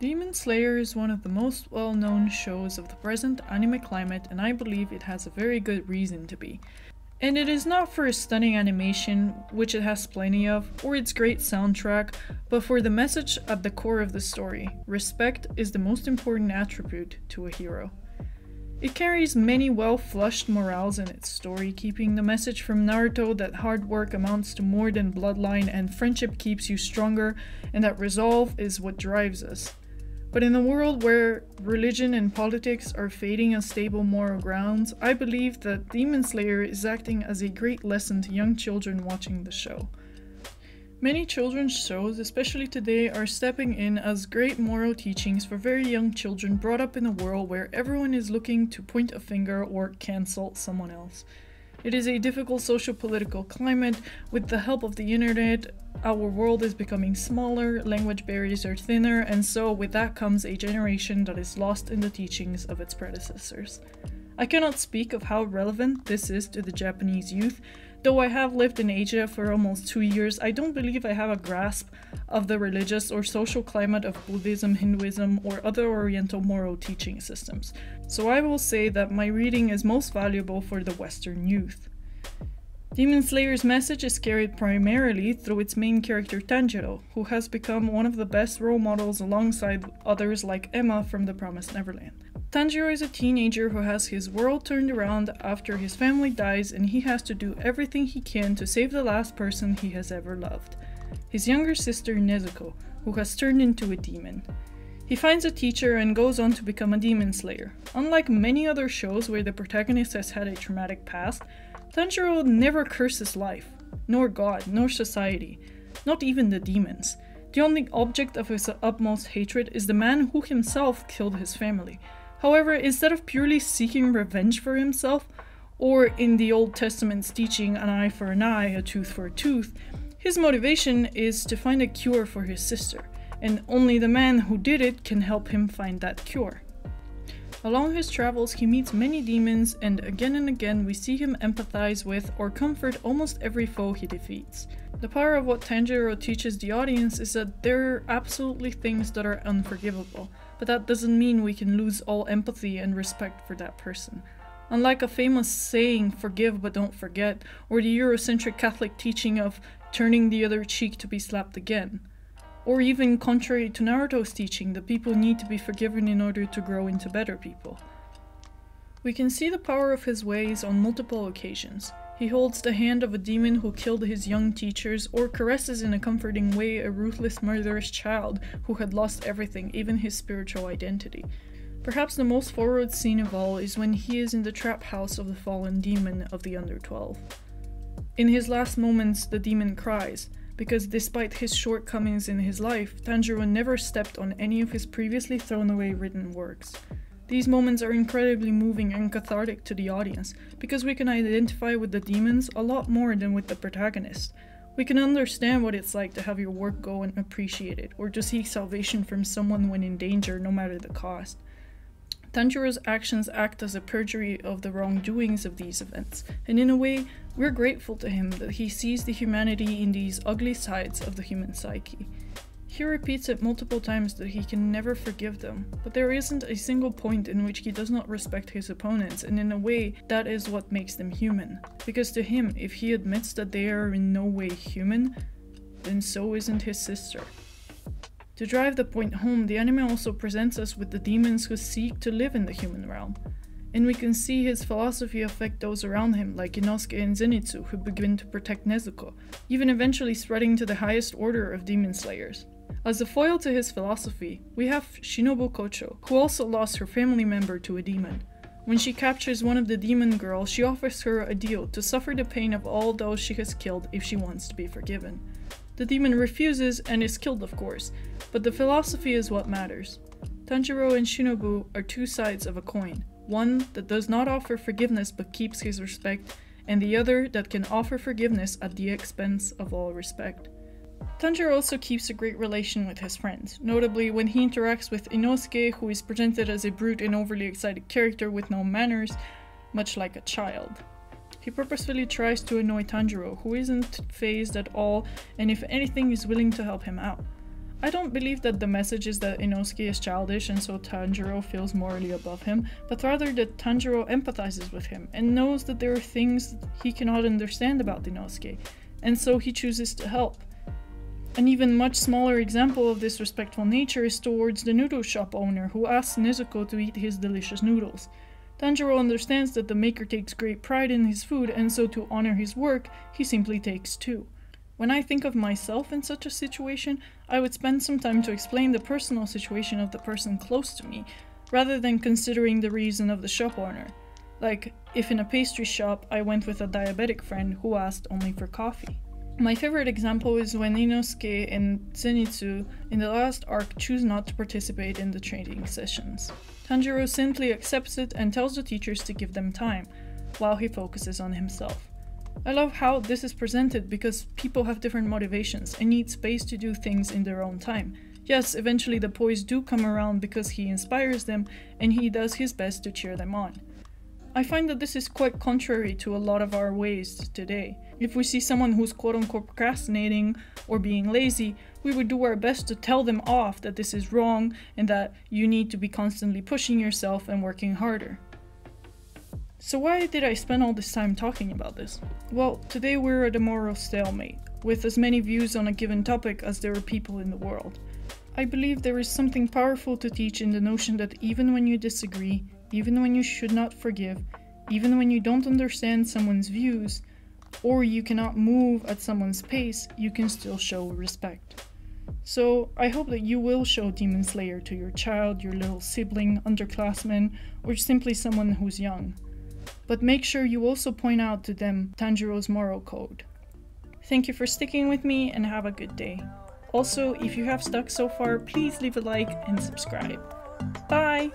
Demon Slayer is one of the most well known shows of the present anime climate, and I believe it has a very good reason to be. And it is not for its stunning animation, which it has plenty of, or its great soundtrack, but for the message at the core of the story. Respect is the most important attribute to a hero. It carries many well flushed morals in its story, keeping the message from Naruto that hard work amounts to more than bloodline and friendship keeps you stronger, and that resolve is what drives us. But in a world where religion and politics are fading as stable moral grounds, I believe that Demon Slayer is acting as a great lesson to young children watching the show. Many children's shows, especially today, are stepping in as great moral teachings for very young children brought up in a world where everyone is looking to point a finger or cancel someone else. It is a difficult social political climate. With the help of the internet, our world is becoming smaller, language barriers are thinner, and so with that comes a generation that is lost in the teachings of its predecessors. I cannot speak of how relevant this is to the Japanese youth, Though I have lived in Asia for almost two years, I don't believe I have a grasp of the religious or social climate of Buddhism, Hinduism, or other Oriental moral teaching systems. So I will say that my reading is most valuable for the Western youth. Demon Slayer's message is carried primarily through its main character Tanjiro, who has become one of the best role models alongside others like Emma from The Promised Neverland. Tanjiro is a teenager who has his world turned around after his family dies and he has to do everything he can to save the last person he has ever loved. His younger sister Nezuko, who has turned into a demon. He finds a teacher and goes on to become a demon slayer. Unlike many other shows where the protagonist has had a traumatic past, Tanjiro never curses life, nor God, nor society, not even the demons. The only object of his utmost hatred is the man who himself killed his family, However, instead of purely seeking revenge for himself, or in the Old Testament's teaching, an eye for an eye, a tooth for a tooth, his motivation is to find a cure for his sister, and only the man who did it can help him find that cure. Along his travels, he meets many demons, and again and again we see him empathize with or comfort almost every foe he defeats. The power of what Tanjiro teaches the audience is that there are absolutely things that are unforgivable, but that doesn't mean we can lose all empathy and respect for that person. Unlike a famous saying, forgive but don't forget, or the Eurocentric Catholic teaching of turning the other cheek to be slapped again. Or even contrary to Naruto's teaching that people need to be forgiven in order to grow into better people. We can see the power of his ways on multiple occasions. He holds the hand of a demon who killed his young teachers, or caresses in a comforting way a ruthless, murderous child who had lost everything, even his spiritual identity. Perhaps the most forward scene of all is when he is in the trap house of the fallen demon of the Under 12. In his last moments, the demon cries, because despite his shortcomings in his life, Tanjiro never stepped on any of his previously thrown away written works. These moments are incredibly moving and cathartic to the audience, because we can identify with the demons a lot more than with the protagonist. We can understand what it's like to have your work go unappreciated, or to seek salvation from someone when in danger, no matter the cost. Tanjiro's actions act as a perjury of the wrongdoings of these events, and in a way, we're grateful to him that he sees the humanity in these ugly sides of the human psyche. He repeats it multiple times that he can never forgive them, but there isn't a single point in which he does not respect his opponents, and in a way, that is what makes them human. Because to him, if he admits that they are in no way human, then so isn't his sister. To drive the point home, the anime also presents us with the demons who seek to live in the human realm. And we can see his philosophy affect those around him, like Inosuke and Zenitsu, who begin to protect Nezuko, even eventually spreading to the highest order of demon slayers. As a foil to his philosophy, we have Shinobu Kocho, who also lost her family member to a demon. When she captures one of the demon girls, she offers her a deal to suffer the pain of all those she has killed if she wants to be forgiven. The demon refuses and is killed, of course, but the philosophy is what matters. Tanjiro and Shinobu are two sides of a coin one that does not offer forgiveness but keeps his respect, and the other that can offer forgiveness at the expense of all respect. Tanjiro also keeps a great relation with his friends, notably when he interacts with Inosuke, who is presented as a brute and overly excited character with no manners, much like a child. He purposefully tries to annoy Tanjiro, who isn't phased at all and if anything is willing to help him out. I don't believe that the message is that Inosuke is childish and so Tanjiro feels morally above him, but rather that Tanjiro empathizes with him and knows that there are things he cannot understand about Inosuke, and so he chooses to help. An even much smaller example of this respectful nature is towards the noodle shop owner who asks Nezuko to eat his delicious noodles. Tanjiro understands that the maker takes great pride in his food, and so to honor his work, he simply takes two. When I think of myself in such a situation, I would spend some time to explain the personal situation of the person close to me, rather than considering the reason of the shop owner. Like, if in a pastry shop I went with a diabetic friend who asked only for coffee. My favorite example is when Inosuke and Zenitsu in the last arc choose not to participate in the training sessions. Tanjiro simply accepts it and tells the teachers to give them time, while he focuses on himself. I love how this is presented because people have different motivations and need space to do things in their own time. Yes, eventually the boys do come around because he inspires them and he does his best to cheer them on. I find that this is quite contrary to a lot of our ways today. If we see someone who's quote unquote procrastinating or being lazy, we would do our best to tell them off that this is wrong and that you need to be constantly pushing yourself and working harder. So why did I spend all this time talking about this? Well, today we're at a moral stalemate, with as many views on a given topic as there are people in the world. I believe there is something powerful to teach in the notion that even when you disagree, even when you should not forgive, even when you don't understand someone's views, or you cannot move at someone's pace, you can still show respect. So, I hope that you will show Demon Slayer to your child, your little sibling, underclassman, or simply someone who's young but make sure you also point out to them Tanjiro's moral code. Thank you for sticking with me and have a good day. Also, if you have stuck so far, please leave a like and subscribe. Bye!